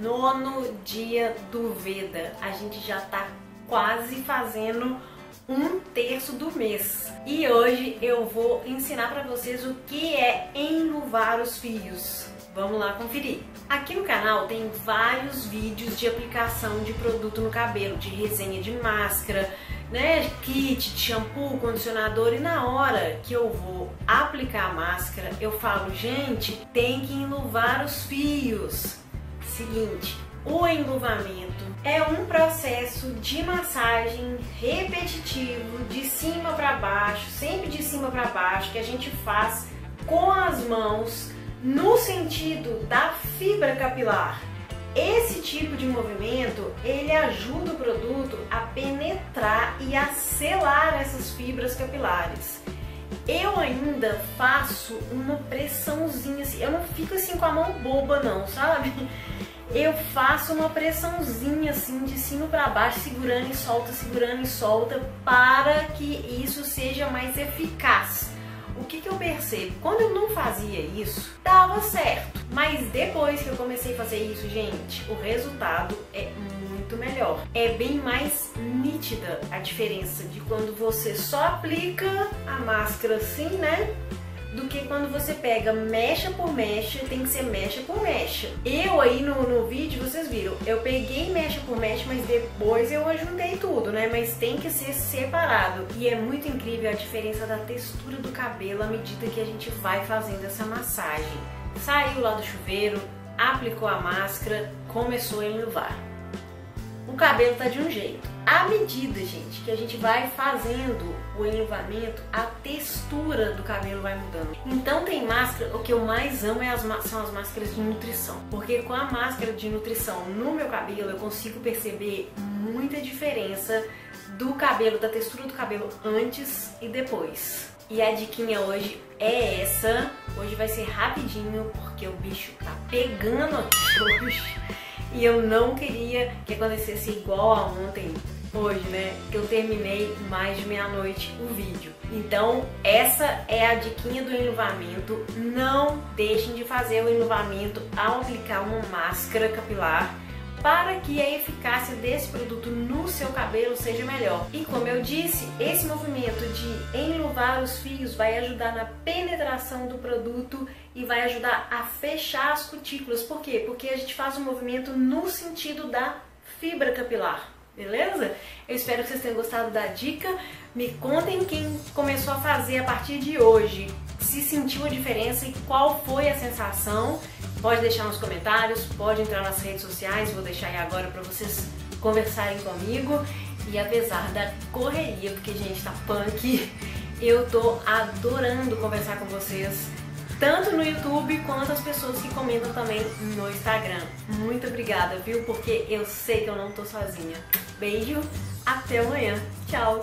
nono dia do Veda. A gente já tá quase fazendo um terço do mês. E hoje eu vou ensinar para vocês o que é enluvar os fios. Vamos lá conferir. Aqui no canal tem vários vídeos de aplicação de produto no cabelo, de resenha de máscara, né, kit, de shampoo, condicionador e na hora que eu vou aplicar a máscara, eu falo, gente, tem que enluvar os fios. Seguinte, o enluvamento é um processo de massagem repetitivo de cima para baixo, sempre de cima para baixo, que a gente faz com as mãos no sentido da fibra capilar. Esse tipo de movimento, ele ajuda o produto a penetrar e a selar essas fibras capilares. Eu ainda faço uma pressãozinha assim, eu não fico assim com a mão boba não, sabe? Eu faço uma pressãozinha assim de cima para baixo, segurando e solta, segurando e solta, para que isso seja mais eficaz. O que, que eu percebo? Quando eu não fazia isso, dava certo. Mas depois que eu comecei a fazer isso, gente, o resultado é muito melhor. É bem mais nítida a diferença de quando você só aplica a máscara assim, né? do que quando você pega mecha por mecha, tem que ser mecha por mecha. Eu aí no, no vídeo, viram, eu peguei mecha por mecha, mas depois eu ajuntei tudo, né? Mas tem que ser separado. E é muito incrível a diferença da textura do cabelo à medida que a gente vai fazendo essa massagem. Saiu lá do chuveiro, aplicou a máscara, começou a enluvar. O cabelo tá de um jeito à medida, gente, que a gente vai fazendo o enluvamento, a textura do cabelo vai mudando. Então tem máscara, o que eu mais amo é as, são as máscaras de nutrição. Porque com a máscara de nutrição no meu cabelo, eu consigo perceber muita diferença do cabelo, da textura do cabelo antes e depois. E a diquinha hoje é essa. Hoje vai ser rapidinho, porque o bicho tá pegando aqui hoje. E eu não queria que acontecesse igual a ontem, hoje, né? Que eu terminei mais de meia-noite o vídeo. Então, essa é a diquinha do enluvamento. Não deixem de fazer o enluvamento ao aplicar uma máscara capilar para que a eficácia desse produto no seu cabelo seja melhor. E como eu disse, esse movimento de enluvar os fios vai ajudar na penetração do produto e vai ajudar a fechar as cutículas. Por quê? Porque a gente faz o um movimento no sentido da fibra capilar beleza? Eu espero que vocês tenham gostado da dica. Me contem quem começou a fazer a partir de hoje, se sentiu a diferença e qual foi a sensação. Pode deixar nos comentários, pode entrar nas redes sociais, vou deixar aí agora para vocês conversarem comigo. E apesar da correria, porque gente tá punk, eu tô adorando conversar com vocês tanto no YouTube quanto as pessoas que comentam também no Instagram. Muito obrigada, viu? Porque eu sei que eu não tô sozinha. Beijo, até amanhã. Tchau!